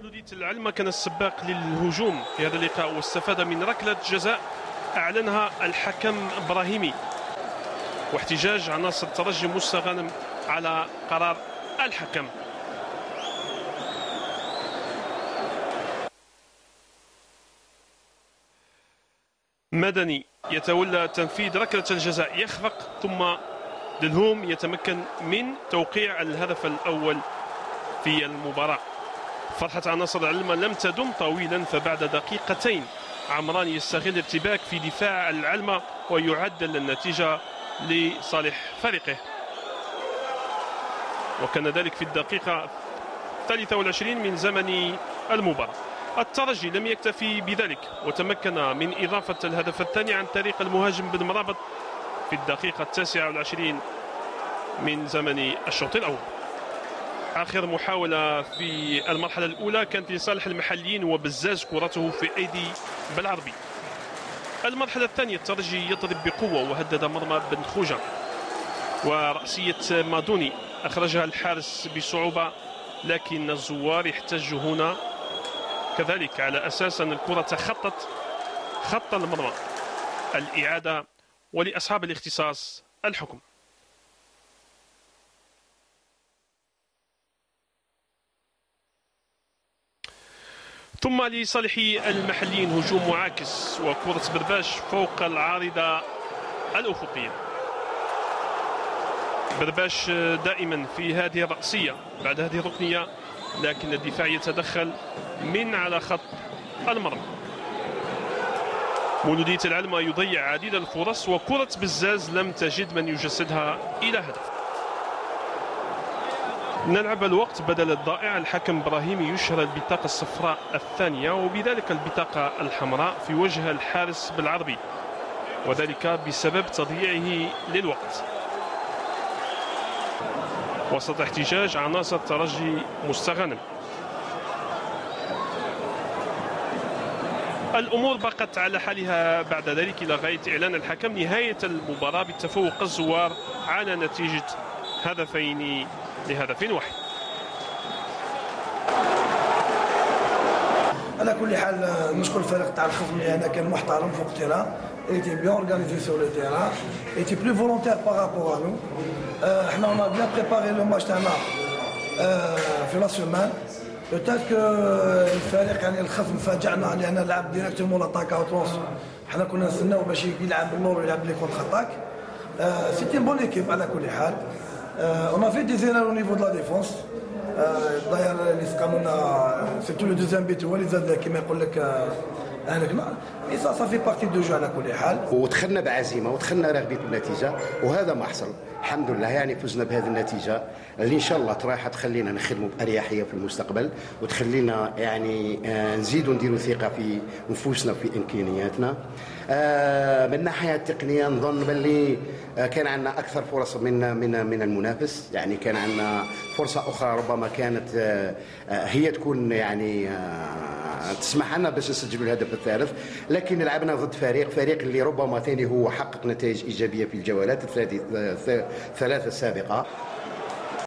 مولودية العلمة كان السباق للهجوم في هذا اللقاء واستفاد من ركلة جزاء أعلنها الحكم إبراهيمي. واحتجاج عناصر الترجي موسى غانم على قرار الحكم. مدني يتولى تنفيذ ركلة الجزاء يخفق ثم دلهوم يتمكن من توقيع الهدف الأول في المباراة. فرحة عناصر العلمة لم تدم طويلا فبعد دقيقتين عمران يستغل ارتباك في دفاع العلمة ويعدل النتيجة لصالح فريقه. وكان ذلك في الدقيقة 23 من زمن المباراة. الترجي لم يكتفي بذلك وتمكن من إضافة الهدف الثاني عن طريق المهاجم بن مرابط في الدقيقة التاسعة والعشرين من زمن الشوط الأول. آخر محاولة في المرحلة الأولى كانت لصالح المحليين وبزاز كرته في أيدي بالعربي المرحلة الثانية الترجي يضرب بقوة وهدد مرمى بن خوجة. ورأسية مادوني أخرجها الحارس بصعوبة لكن الزوار يحتج هنا. كذلك على أساس أن الكرة تخطت خط المرمى. الإعادة ولأصحاب الاختصاص الحكم. ثم لصالح المحليين هجوم معاكس وكرة برباش فوق العارضة الأفقية. برباش دائما في هذه الرأسية بعد هذه الركنية لكن الدفاع يتدخل من على خط المرمى. مولودية العلمة يضيع عديد الفرص وكرة بزاز لم تجد من يجسدها إلى هدف. نلعب الوقت بدل الضائع. الحكم إبراهيم يشهر البطاقة الصفراء الثانية وبذلك البطاقة الحمراء في وجه الحارس بالعربي وذلك بسبب تضييعه للوقت. وسط احتجاج عناصر ترجي مستغنم. الأمور بقت على حالها بعد ذلك إلى غاية إعلان الحكم نهاية المباراة بالتفوق الزوار على نتيجة هدفين لهدف واحد. على كل حال نشكر الفريق تاع الخصم لأن كان محترم فوق ال terrain. était bien organisé sur le terrain était plus volontaire à nous إحنا on bien préparé le match تاعنا في la semaine peut-être الفريق يعني الخصم فاجأنا لأن لعب directement l'attaque أوتونس حنا كنا نستناو باش يلعب بالنور ويلعب les contre-attaques c'était bonne équipe على كل حال. on a fait des erreurs au niveau de la défense d'ailleurs اللي سقامنا surtout le deuxième but هو اللي زاد كيما يقول لك هلكنا mais ça ça fait partie du jeu على كل حال ودخلنا بعزيمة ودخلنا راغبين بالنتيجه وهذا ما حصل. الحمد لله يعني فزنا بهذه النتيجة اللي إن شاء الله راح تخلينا نخدموا بأريحية في المستقبل وتخلينا يعني نزيدوا نديروا ثقة في نفوسنا وفي إمكانياتنا. من الناحيه التقنية نظن باللي كان عندنا أكثر فرص من من من المنافس. يعني كان عندنا فرصة أخرى ربما كانت هي تكون يعني تسمح لنا باش نسجلوا الهدف الثالث. لكن لعبنا ضد فريق فريق اللي ربما ثاني هو حقق نتائج إيجابية في الجولات الثلاثه السابقه